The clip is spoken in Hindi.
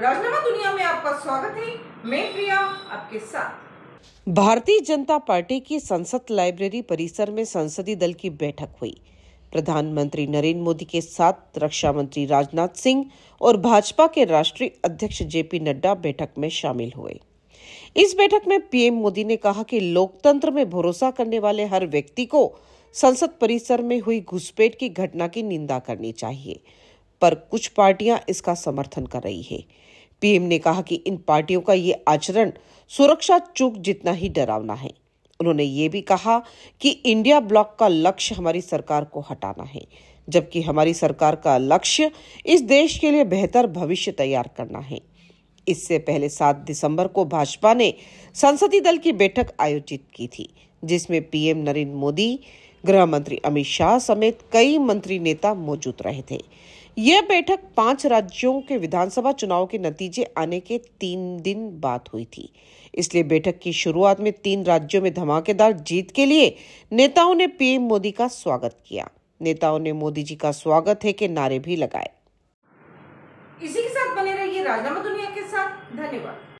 राजनामा दुनिया में आपका स्वागत है। मैं प्रिया, आपके साथ। भारतीय जनता पार्टी की संसद लाइब्रेरी परिसर में संसदीय दल की बैठक हुई। प्रधानमंत्री नरेंद्र मोदी के साथ रक्षा मंत्री राजनाथ सिंह और भाजपा के राष्ट्रीय अध्यक्ष जेपी नड्डा बैठक में शामिल हुए। इस बैठक में पीएम मोदी ने कहा कि लोकतंत्र में भरोसा करने वाले हर व्यक्ति को संसद परिसर में हुई घुसपैठ की घटना की निंदा करनी चाहिए। पर कुछ पार्टियाँ इसका समर्थन कर रही है। पीएम ने कहा कि इन पार्टियों का ये आचरण सुरक्षा चूक जितना ही डरावना है। उन्होंने ये भी कहा कि इंडिया ब्लॉक का लक्ष्य हमारी सरकार को हटाना है, जबकि हमारी सरकार का लक्ष्य इस देश के लिए बेहतर भविष्य तैयार करना है। इससे पहले सात दिसंबर को भाजपा ने संसदीय दल की बैठक आयोजित की थी, जिसमें पीएम नरेंद्र मोदी गृह मंत्री अमित शाह समेत कई मंत्री नेता मौजूद रहे थे। यह बैठक पाँच राज्यों के विधानसभा चुनाव के नतीजे आने के तीन दिन बाद हुई थी। इसलिए बैठक की शुरुआत में तीन राज्यों में धमाकेदार जीत के लिए नेताओं ने पीएम मोदी का स्वागत किया। नेताओं ने मोदी जी का स्वागत है के नारे भी लगाए। इसी के साथ बने रहिए राजनामा दुनिया के साथ। धन्यवाद।